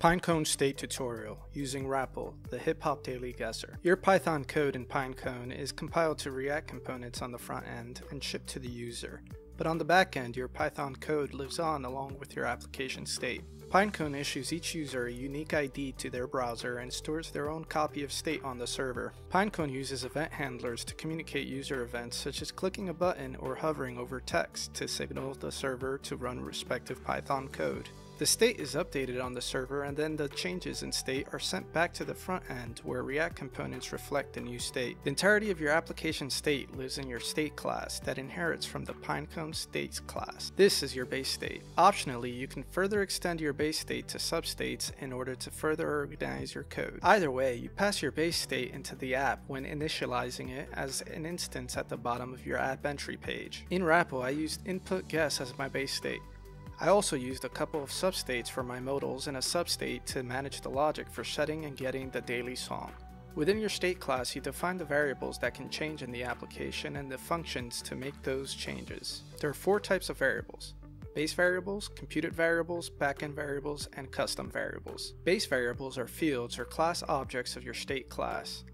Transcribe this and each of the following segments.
Pynecone State Tutorial using Rapple, the Hip Hop Daily Guesser. Your Python code in Pynecone is compiled to React components on the front end and shipped to the user. But on the back end, your Python code lives on along with your application state. Pynecone issues each user a unique ID to their browser and stores their own copy of state on the server. Pynecone uses event handlers to communicate user events such as clicking a button or hovering over text to signal the server to run respective Python code. The state is updated on the server and then the changes in state are sent back to the front end where React components reflect the new state. The entirety of your application state lives in your state class that inherits from the Pynecone states class. This is your base state. Optionally, you can further extend your base state to substates in order to further organize your code. Either way, you pass your base state into the app when initializing it as an instance at the bottom of your app entry page. In Rapple, I used input guess as my base state. I also used a couple of substates for my modals and a substate to manage the logic for setting and getting the daily song. Within your state class, you define the variables that can change in the application and the functions to make those changes. There are four types of variables. Base variables, computed variables, backend variables, and custom variables. Base variables are fields or class objects of your state class.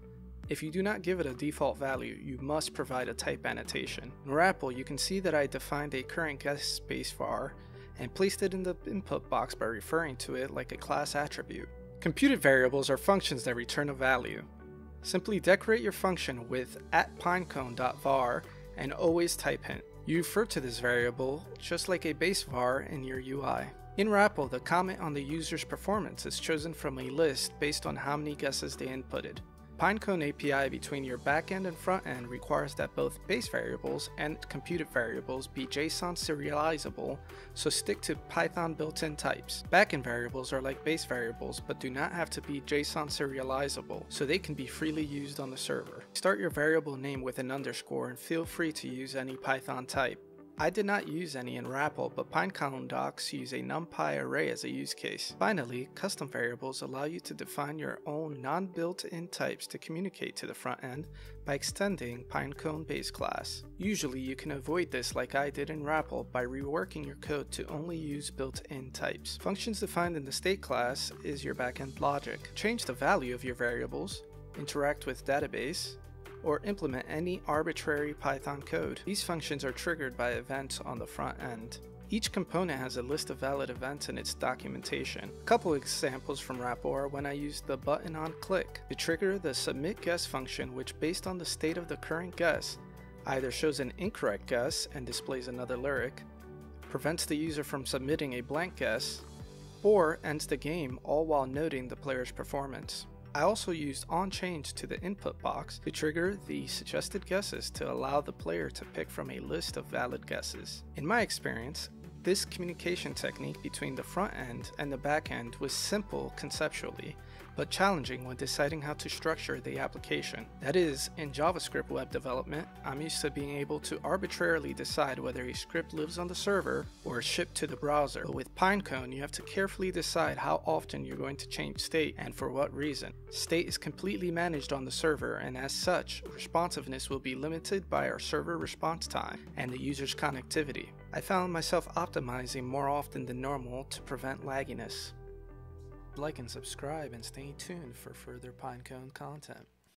If you do not give it a default value, you must provide a type annotation. In Rapple, you can see that I defined a current guess space var and placed it in the input box by referring to it like a class attribute. Computed variables are functions that return a value. Simply decorate your function with at pynecone.var and always type hint. You refer to this variable just like a base var in your UI. In Rapple, the comment on the user's performance is chosen from a list based on how many guesses they inputted. Pynecone API between your backend and front end requires that both base variables and computed variables be JSON serializable, so stick to Python built-in types. Backend variables are like base variables but do not have to be JSON serializable, so they can be freely used on the server. Start your variable name with an underscore and feel free to use any Python type. I did not use any in Rapple, but Pynecone docs use a NumPy array as a use case. Finally, custom variables allow you to define your own non-built-in types to communicate to the front end by extending Pynecone base class. Usually you can avoid this like I did in Rapple by reworking your code to only use built-in types. Functions defined in the state class is your backend logic. Change the value of your variables, interact with database, or implement any arbitrary Python code. These functions are triggered by events on the front end. Each component has a list of valid events in its documentation. A couple examples from Rapple are when I used the button on click to trigger the submit guess function which based on the state of the current guess either shows an incorrect guess and displays another lyric, prevents the user from submitting a blank guess, or ends the game all while noting the player's performance. I also used onChange to the input box to trigger the suggested guesses to allow the player to pick from a list of valid guesses. In my experience, this communication technique between the front end and the back end was simple conceptually, but challenging when deciding how to structure the application. That is, in JavaScript web development, I'm used to being able to arbitrarily decide whether a script lives on the server or is shipped to the browser. But with Pynecone, you have to carefully decide how often you're going to change state and for what reason. State is completely managed on the server, and as such, responsiveness will be limited by our server response time and the user's connectivity. I found myself optimizing more often than normal to prevent lagginess like and subscribe and stay tuned for further Pynecone content.